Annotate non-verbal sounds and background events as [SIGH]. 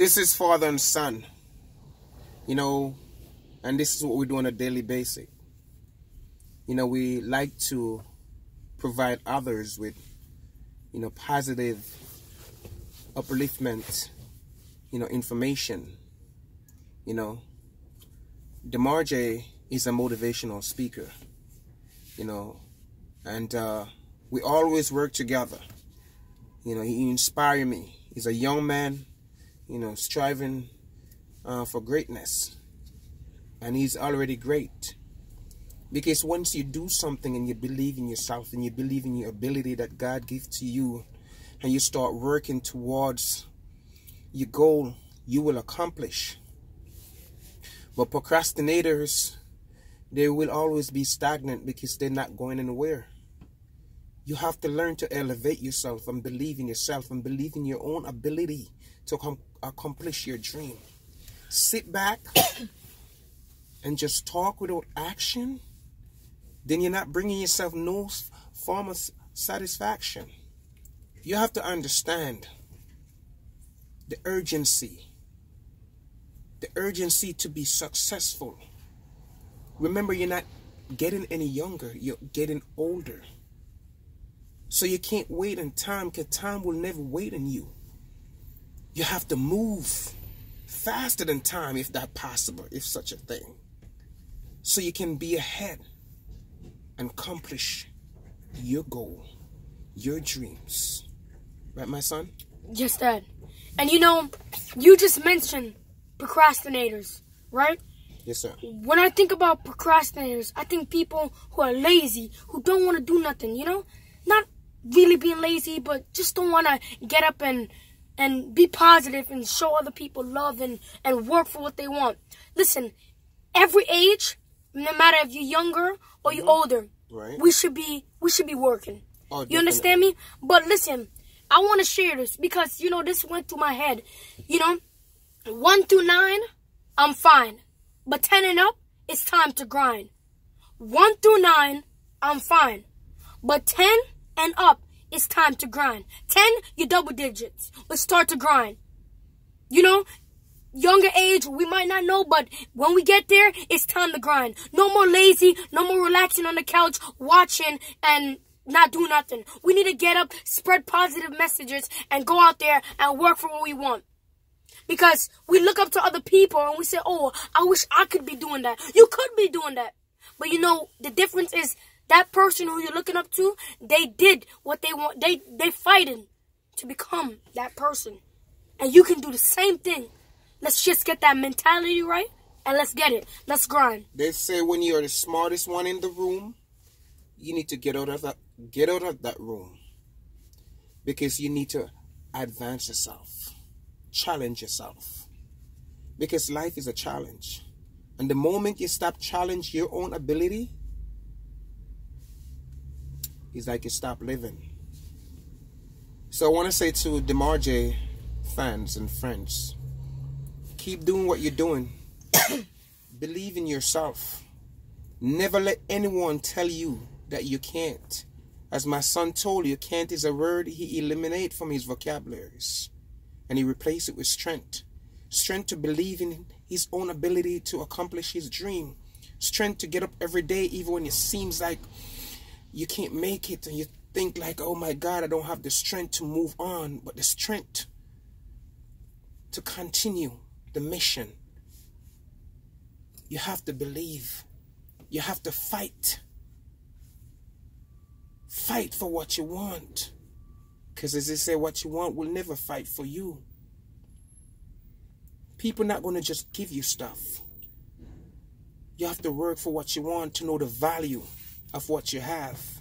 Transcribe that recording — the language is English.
this is father and son. You know, and this is what we do on a daily basis. You know, we like to provide others with, you know, positive upliftment, you know, information. You know, DeMarjay is a motivational speaker, you know, and uh, we always work together. You know, he inspired me. He's a young man, you know, striving uh, for greatness. And he's already great. Because once you do something and you believe in yourself and you believe in your ability that God gives to you and you start working towards your goal, you will accomplish. But procrastinators, they will always be stagnant because they're not going anywhere. You have to learn to elevate yourself and believe in yourself and believe in your own ability to accomplish your dream. Sit back [COUGHS] and just talk without action then you're not bringing yourself no form of satisfaction. You have to understand the urgency, the urgency to be successful. Remember, you're not getting any younger, you're getting older. So you can't wait in time because time will never wait on you. You have to move faster than time if that possible, if such a thing. So you can be ahead and accomplish your goal, your dreams. Right, my son? Yes, Dad. And you know, you just mentioned procrastinators, right? Yes, sir. When I think about procrastinators, I think people who are lazy, who don't want to do nothing, you know? Not really being lazy, but just don't want to get up and and be positive and show other people love and, and work for what they want. Listen, every age no matter if you're younger or you're mm-hmm. older, right. we should be we should be working. Oh, you understand me? But listen, I want to share this because you know this went through my head. You know, one through nine, I'm fine, but ten and up, it's time to grind. One through nine, I'm fine, but ten and up, it's time to grind. Ten, you double digits. Let's start to grind. You know, younger age, we might not know, but when we get there, it's time to grind. No more lazy, no more relaxing on the couch, watching and not do nothing. We need to get up, spread positive messages, and go out there and work for what we want. Because we look up to other people and we say, oh, I wish I could be doing that. You could be doing that. But you know, the difference is that person who you're looking up to, they did what they want. They, they fighting to become that person. And you can do the same thing. Let's just get that mentality right and let's get it. Let's grind. They say when you're the smartest one in the room, you need to get out of that get out of that room. Because you need to advance yourself. Challenge yourself. Because life is a challenge. And the moment you stop challenge your own ability, it's like you stop living. So I want to say to DeMarjay fans and friends, Keep doing what you're doing. [COUGHS] Believe in yourself. Never let anyone tell you that you can't. As my son told you, can't is a word he eliminated from his vocabularies. And he replaced it with strength. Strength to believe in his own ability to accomplish his dream. Strength to get up every day even when it seems like you can't make it and you think like, oh my God, I don't have the strength to move on. But the strength to continue the mission. You have to believe. You have to fight. Fight for what you want. Because as they say, what you want will never fight for you. People not going to just give you stuff. You have to work for what you want to know the value of what you have.